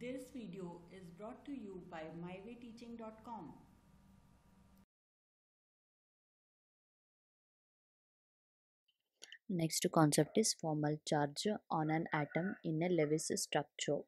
This video is brought to you by mywayteaching.com. Next concept is formal charge on an atom in a Lewis structure.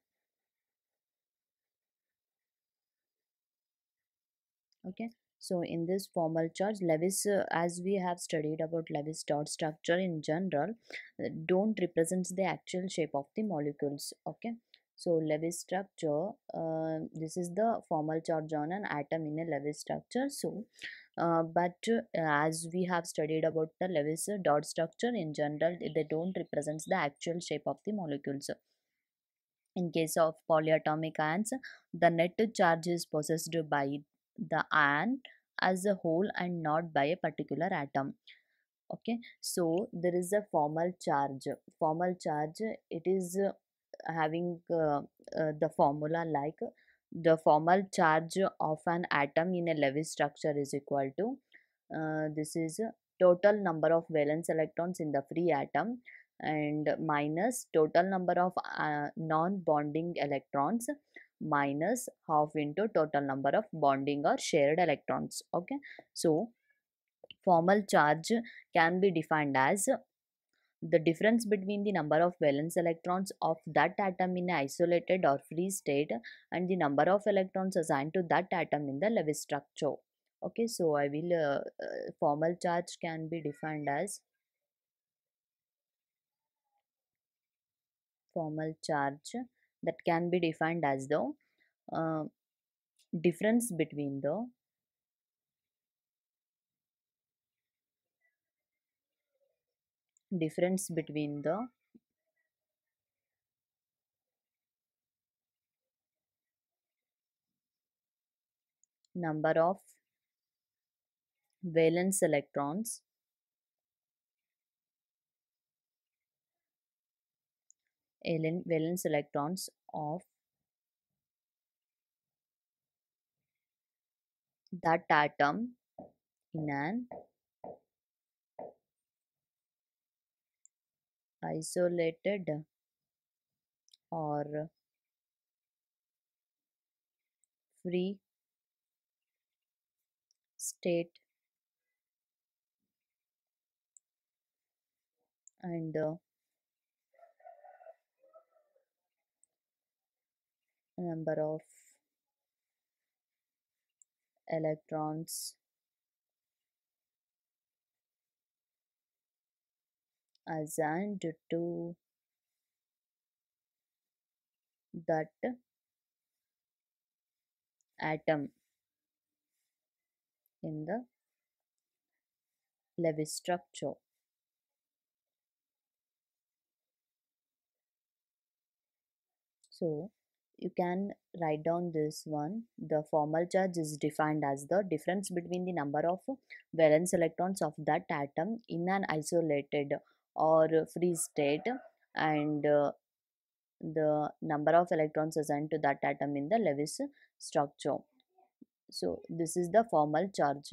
Okay, so in this formal charge, Lewis, uh, as we have studied about Lewis dot structure in general, uh, don't represents the actual shape of the molecules. Okay, so Lewis structure, uh, this is the formal charge on an atom in a Lewis structure. So, uh, but uh, as we have studied about the Lewis dot structure in general, they don't represents the actual shape of the molecules. In case of polyatomic ions, the net charge is possessed by the ion as a whole and not by a particular atom okay so there is a formal charge formal charge it is having uh, uh, the formula like the formal charge of an atom in a Lewis structure is equal to uh, this is total number of valence electrons in the free atom and minus total number of uh, non-bonding electrons minus half into total number of bonding or shared electrons okay? So formal charge can be defined as the difference between the number of valence electrons of that atom in isolated or free state and the number of electrons assigned to that atom in the Lewis structure. Okay so i will uh, uh, formal charge can be defined as formal charge that can be defined as the uh, difference between the difference between the number of valence electrons valence electrons of that atom in an isolated or free state and uh, number of electrons assigned to that atom in the Lewis structure. So you can write down this one. The formal charge is defined as the difference between the number of valence electrons of that atom in an isolated or free state and uh, the number of electrons assigned to that atom in the Lewis structure. So this is the formal charge.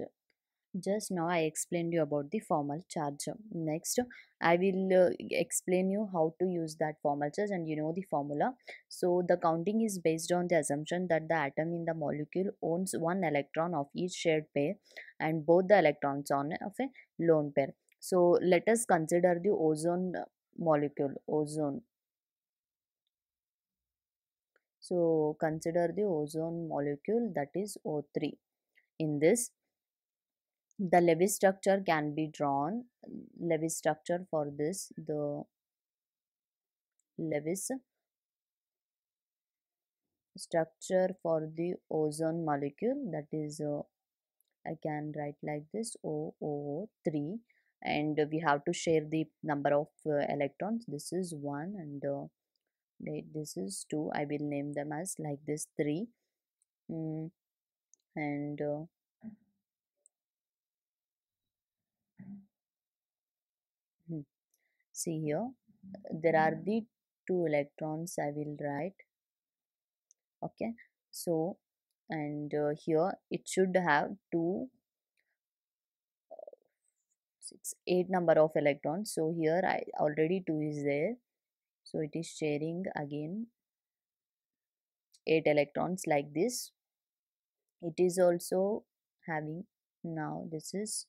Just now I explained you about the formal charge. Next I will uh, explain you how to use that formal charge and you know the formula. So the counting is based on the assumption that the atom in the molecule owns one electron of each shared pair and both the electrons on of a lone pair. So let us consider the ozone molecule ozone so consider the ozone molecule that is O3. In this, the Lewis structure can be drawn. Lewis structure for this, the Lewis structure for the ozone molecule that is uh, I can write like this O OO3 and we have to share the number of uh, electrons. This is 1 and uh, this is 2 i will name them as like this 3 mm, and uh, hmm, see here there are the two electrons i will write. Okay. So and uh, here it should have two six eight number of electrons. So here i already two is there. So it is sharing again 8 electrons like this. It is also having now this is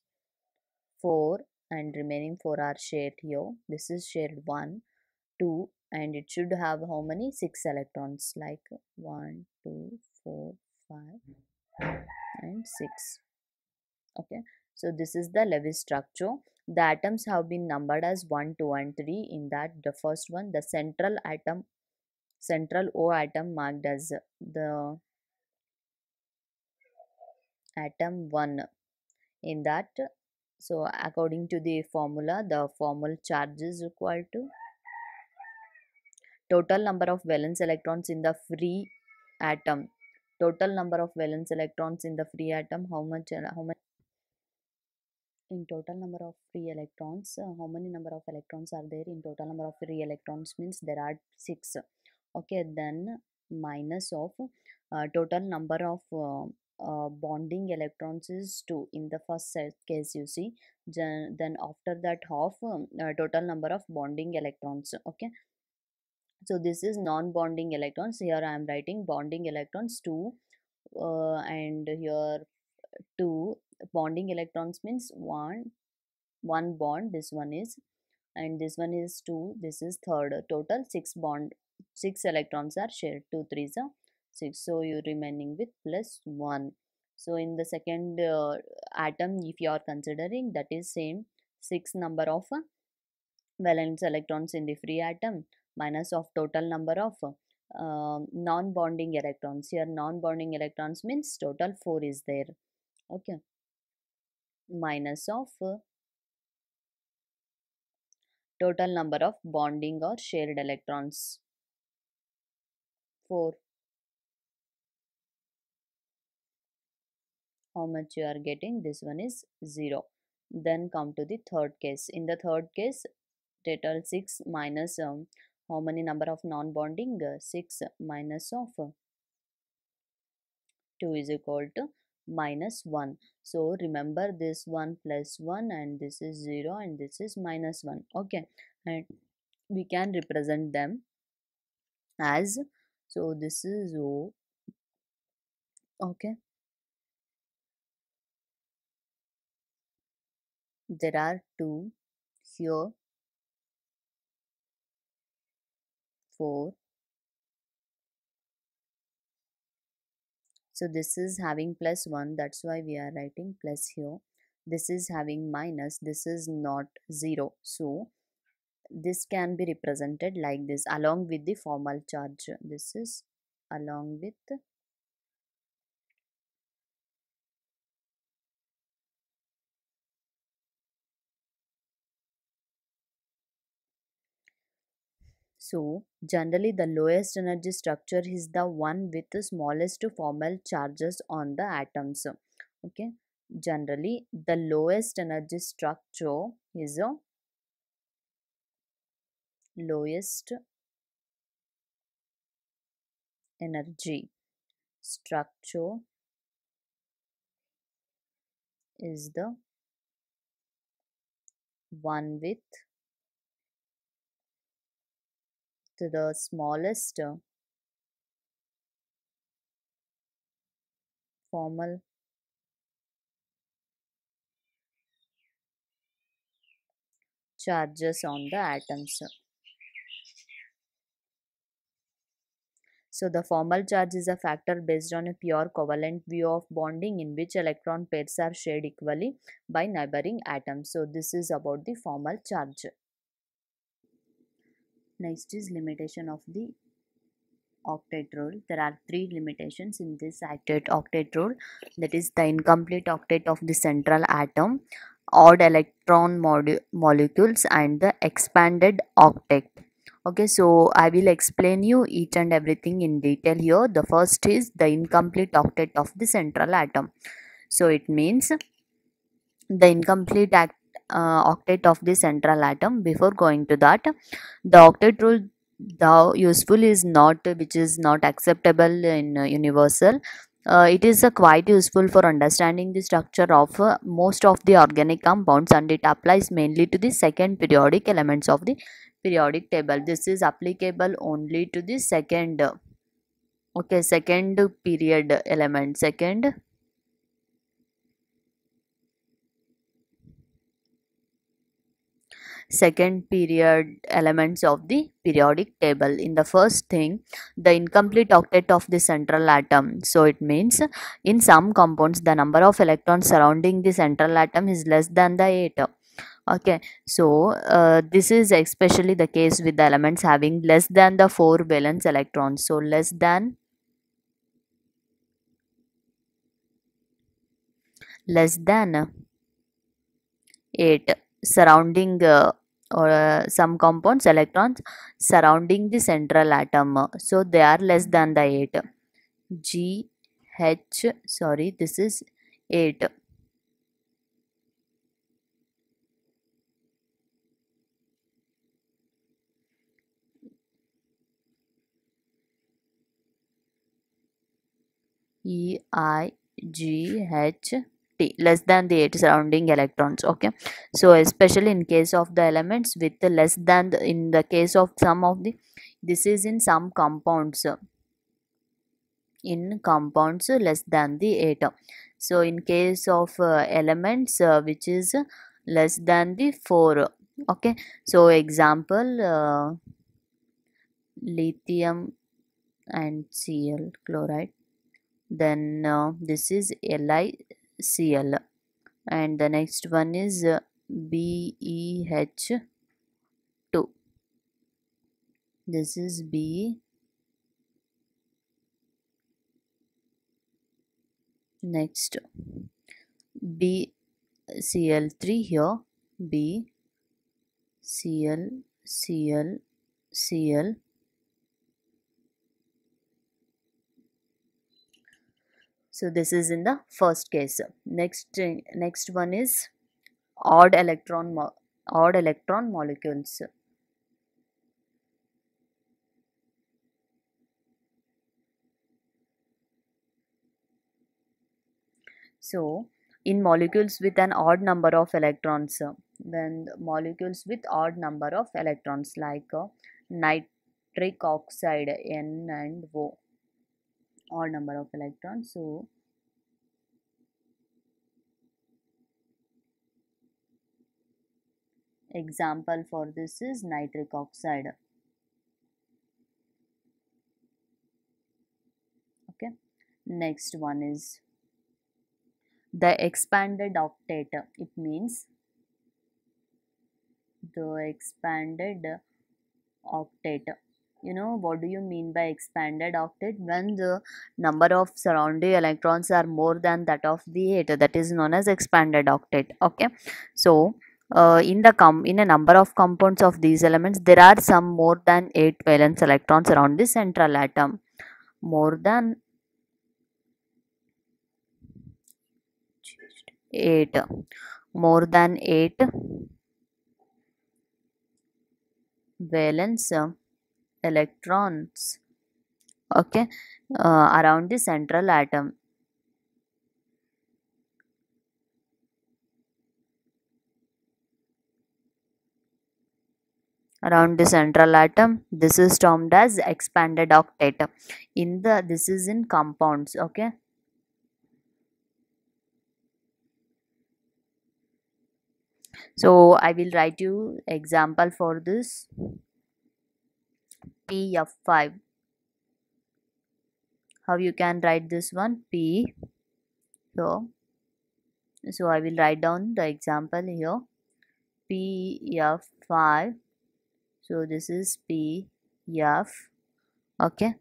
4 and remaining 4 are shared here. This is shared 1 2 and it should have how many? 6 electrons like 1 2 4 5 and 6 okay. So this is the Lewis structure. The atoms have been numbered as 1 2 and 3 in that the first one the central atom central O atom marked as the atom 1 in that. So according to the formula the formal charge is equal to total number of valence electrons in the free atom total number of valence electrons in the free atom how much how much in total number of free electrons uh, how many number of electrons are there in total number of free electrons means there are six. Okay then minus of uh, total number of uh, uh, bonding electrons is 2 in the first case you see. Then, then after that half um, uh, total number of bonding electrons okay so this is non-bonding electrons. Here i am writing bonding electrons 2 uh, and here 2 bonding electrons means one one bond this one is and this one is 2 this is third. Total 6 bond 6 electrons are shared 2 3s are 6 so you remaining with plus 1 so in the second uh, atom if you are considering that is same 6 number of uh, valence electrons in the free atom minus of total number of uh, non-bonding electrons. Here non-bonding electrons means total 4 is there. Okay. Minus of uh, total number of bonding or shared electrons. 4 how much you are getting? This one is 0 then come to the third case. In the third case total 6 minus um, how many number of non-bonding? Uh, 6 minus of uh, 2 is equal to minus 1 so remember this 1 plus 1 and this is 0 and this is minus 1 okay. And we can represent them as so this is o. Okay. There are two here 4 so this is having plus 1 that's why we are writing plus here. This is having minus this is not 0 so this can be represented like this along with the formal charge. This is along with So, generally the lowest energy structure is the one with the smallest formal charges on the atoms. Okay, generally the lowest energy structure is a lowest energy structure is the one with to the smallest uh, formal charges on the atoms. So the formal charge is a factor based on a pure covalent view of bonding in which electron pairs are shared equally by neighboring atoms. So this is about the formal charge. Next is limitation of the octet rule. There are three limitations in this octet, octet rule. That is the incomplete octet of the central atom, odd electron molecules and the expanded octet okay so i will explain you each and everything in detail here the first is the incomplete octet of the central atom so it means the incomplete act, uh, octet of the central atom before going to that. The octet rule the useful is not which is not acceptable in uh, universal. Uh, it is uh, quite useful for understanding the structure of uh, most of the organic compounds and it applies mainly to the second periodic elements of the periodic table. This is applicable only to the second okay second period element second second period elements of the periodic table. In the first thing the incomplete octet of the central atom. So it means in some compounds the number of electrons surrounding the central atom is less than the 8 okay. So uh, this is especially the case with the elements having less than the 4 valence electrons. So less than less than 8 surrounding uh, or uh, some compounds electrons surrounding the central atom. So they are less than the 8 g h sorry this is 8 e i g h less than the 8 surrounding electrons okay? So especially in case of the elements with the less than the, in the case of some of the this is in some compounds. In compounds less than the 8 so in case of uh, elements uh, which is less than the 4 okay? So example uh, lithium and cl chloride. Then uh, this is LiCl and the next one is uh, BeH2 this is B. Next. BCl3 here. B Cl Cl Cl so this is in the first case. Next next one is odd electron odd electron molecules. So in molecules with an odd number of electrons when molecules with odd number of electrons like uh, nitric oxide n and o odd number of electrons. So example for this is nitric oxide. Okay. Next one is the expanded octet. It means the expanded octet you know what do you mean by expanded octet? When the number of surrounding electrons are more than that of the 8 that is known as expanded octet okay? So uh, in the com in a number of compounds of these elements there are some more than 8 valence electrons around the central atom. More than 8 more than 8 valence electrons okay uh, around the central atom. Around the central atom this is termed as expanded octet. In the this is in compounds okay. So i will write you example for this pf5 how you can write this one? P. So so i will write down the example here. Pf5 so this is pf okay.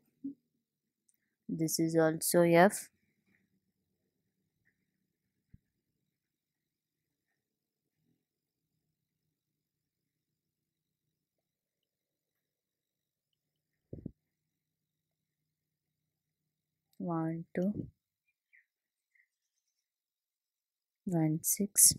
This is also f one two. One six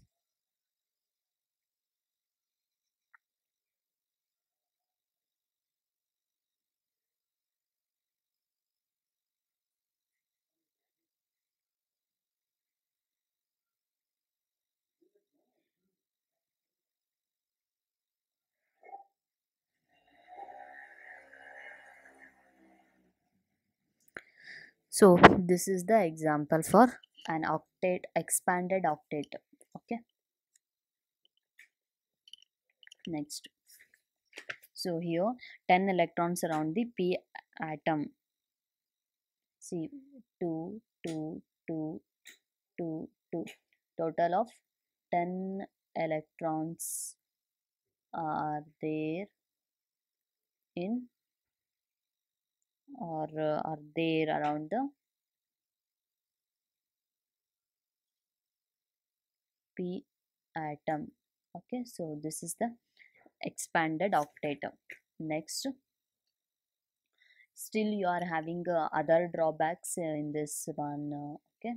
so this is the example for an octet expanded octet okay? Next. So here 10 electrons around the p atom. See 2 2 2 2 2 total of 10 electrons are there in or uh, are there around the p atom. Okay so this is the expanded octet next. Still you are having uh, other drawbacks uh, in this one uh, okay.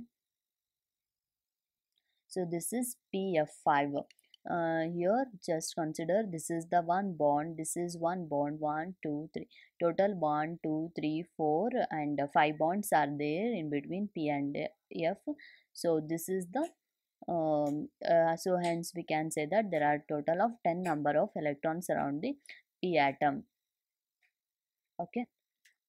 So this is pf5 uh, here just consider this is the one bond this is one bond one two three. Total one two three four and five bonds are there in between p and f. So this is the um, uh, so hence we can say that there are total of 10 number of electrons around the p atom. Okay?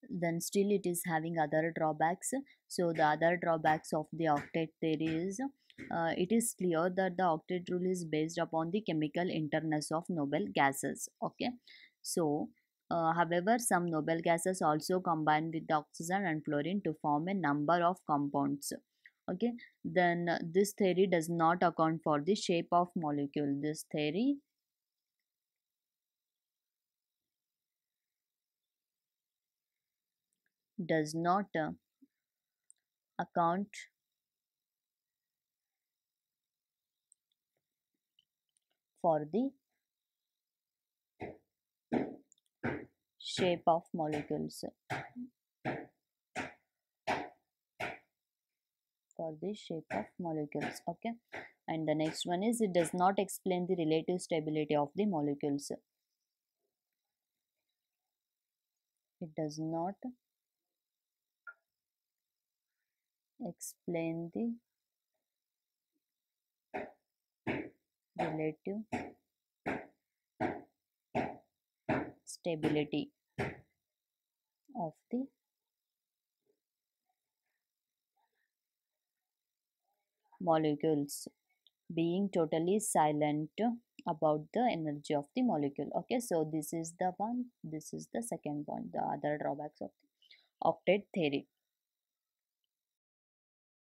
Then still it is having other drawbacks. So the other drawbacks of the octet theory is uh, it is clear that the octet rule is based upon the chemical internals of noble gases okay? So uh, however some noble gases also combine with the oxygen and fluorine to form a number of compounds okay? Then uh, this theory does not account for the shape of molecule. This theory does not uh, account for the shape of molecules. For the shape of molecules okay? And the next one is it does not explain the relative stability of the molecules. It does not explain the relative stability of the molecules. Being totally silent about the energy of the molecule. Okay so this is the one this is the second point the other drawbacks of the octet theory